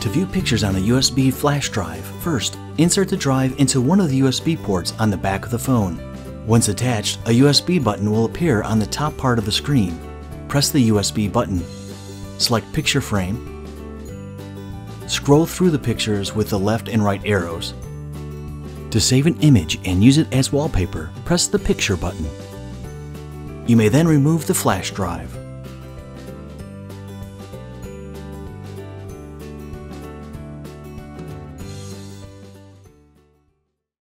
To view pictures on a USB flash drive, first, insert the drive into one of the USB ports on the back of the phone. Once attached, a USB button will appear on the top part of the screen. Press the USB button. Select Picture Frame. Scroll through the pictures with the left and right arrows. To save an image and use it as wallpaper, press the Picture button. You may then remove the flash drive.